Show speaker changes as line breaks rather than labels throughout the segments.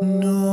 No.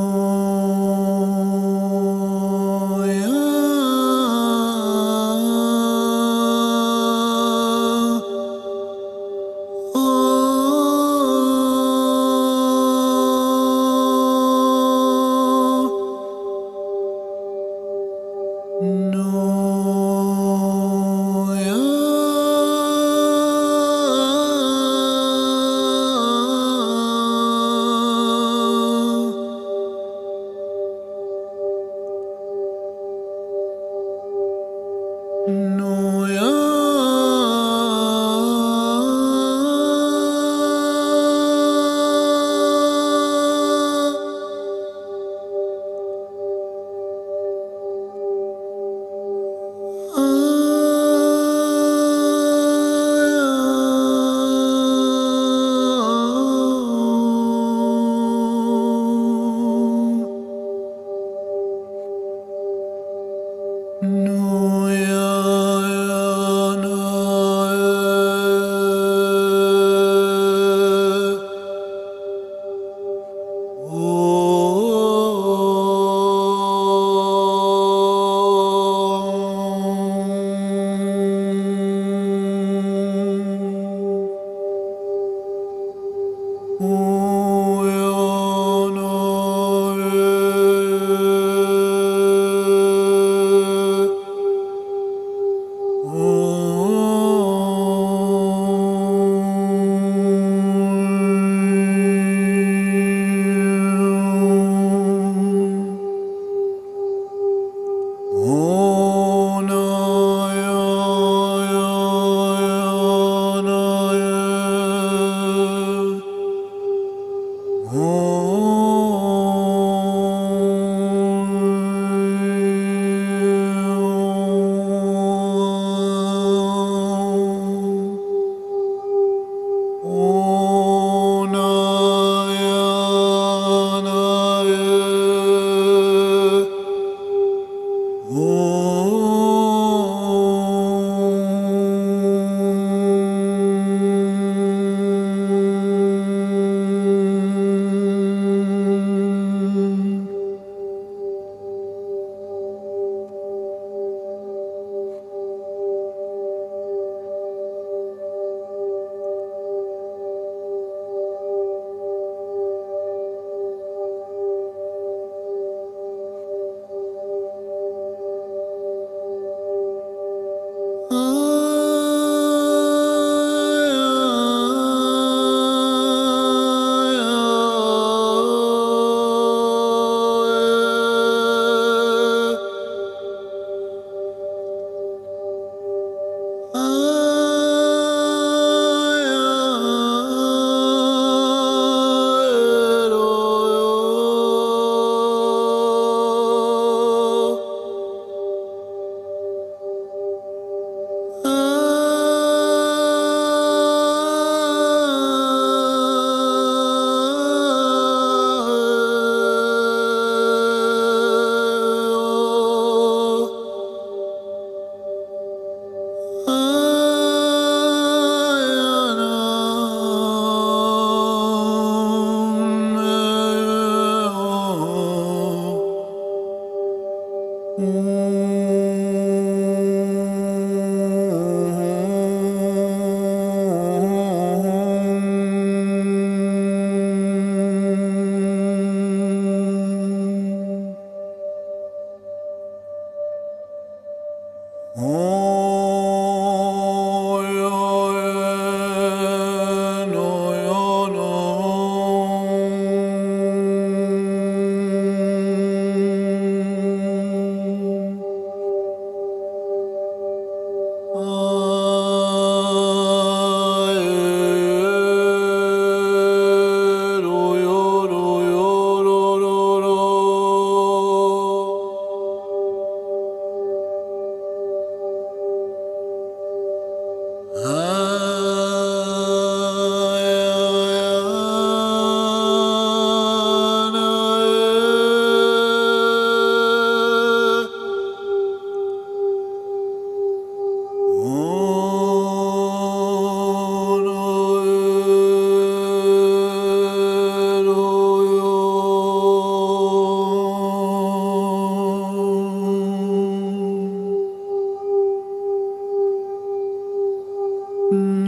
Mm.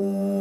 Mm.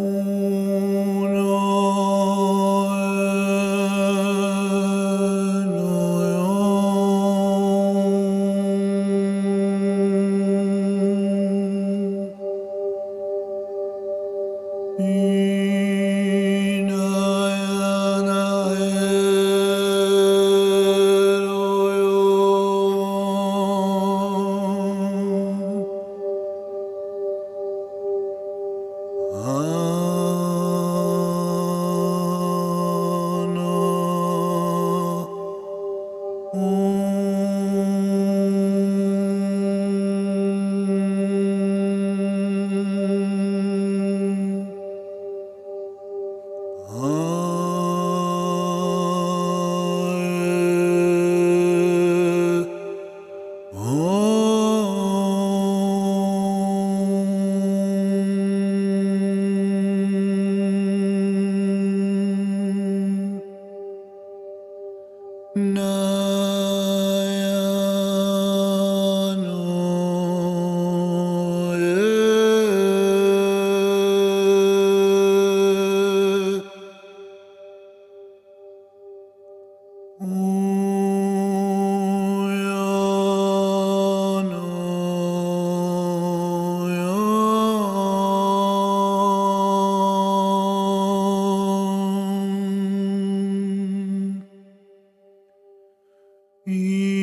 E